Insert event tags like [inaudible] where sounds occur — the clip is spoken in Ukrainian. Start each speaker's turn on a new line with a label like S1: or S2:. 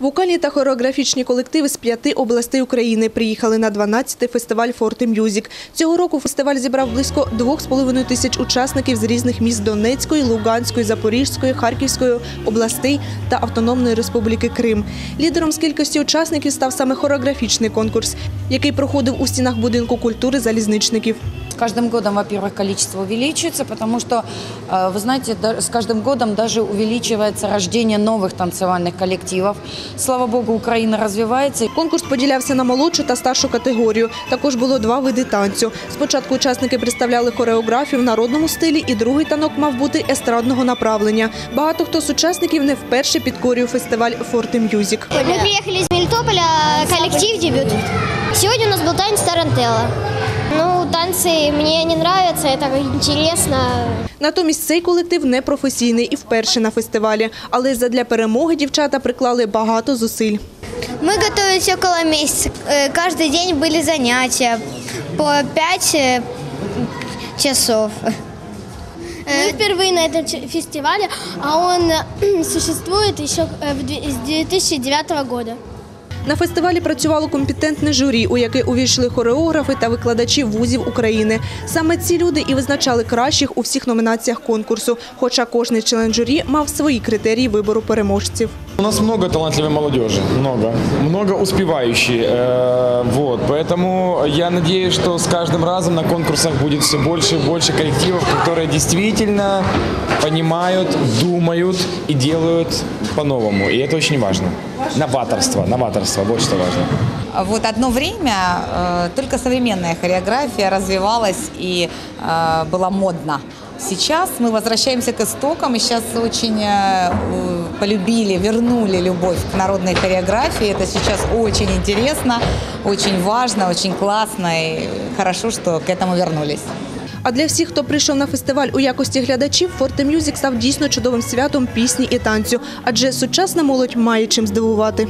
S1: Вокальні та хореографічні колективи з п'яти областей України приїхали на 12-й фестиваль «Форте Мюзік». Цього року фестиваль зібрав близько 2,5 тисяч учасників з різних міст Донецької, Луганської, Запорізької, Харківської областей та Автономної Республіки Крим. Лідером з кількості учасників став саме хореографічний конкурс, який проходив у стінах будинку культури залізничників
S2: С каждым годом, во-первых, количество увеличивается, потому что, э, вы знаете, да- с каждым годом даже увеличивается рождение новых танцевальных коллективов. Слава богу, Украина развивается.
S1: Конкурс поділявся на молодшу та старшу категорію. Також було два види танцю. Спочатку учасники представляли хореографію в народному стилі, і другий танок мав бути естрадного направлення. Багато хто з учасників не вперше підкорює фестиваль «Форте Мюзік».
S3: Мы приехали из Мелитополя, коллектив дебют. Сегодня у нас был танец Тарантелла. Ну, танцы мне не нравятся, это интересно.
S1: Натомість цей колектив непрофесійний і вперше на фестивалі. Але задля перемоги дівчата приклали багато зусиль.
S3: Мы готовились около месяца. Э, Каждый день были занятия по пять э, часов. Мы впервые на этом ч- фестивале, а он э, существует [clears throat] еще э, в две- с 2009 года.
S1: На фестивалі працювало компетентне журі, у яке увійшли хореографи та викладачі вузів України. Саме ці люди і визначали кращих у всіх номінаціях конкурсу. Хоча кожний член журі мав свої критерії вибору переможців.
S4: У нас много талантливой молодежи, много, много успевающей, э, вот, поэтому я надеюсь, что с каждым разом на конкурсах будет все больше и больше коллективов, которые действительно понимают, думают и делают по-новому, и это очень важно. Новаторство, новаторство, вот что важно.
S5: Вот одно время э, только современная хореография развивалась и э, была модна. Сейчас мы возвращаемся к истокам и сейчас очень э, э, полюбили, вернули любовь к народной хореографии. Это сейчас очень интересно, очень важно, очень классно и хорошо, что к этому вернулись.
S1: А для всіх, хто прийшов на фестиваль у якості глядачів, «Форте Мюзік» став дійсно чудовим святом пісні і танцю. Адже сучасна молодь має чим здивувати.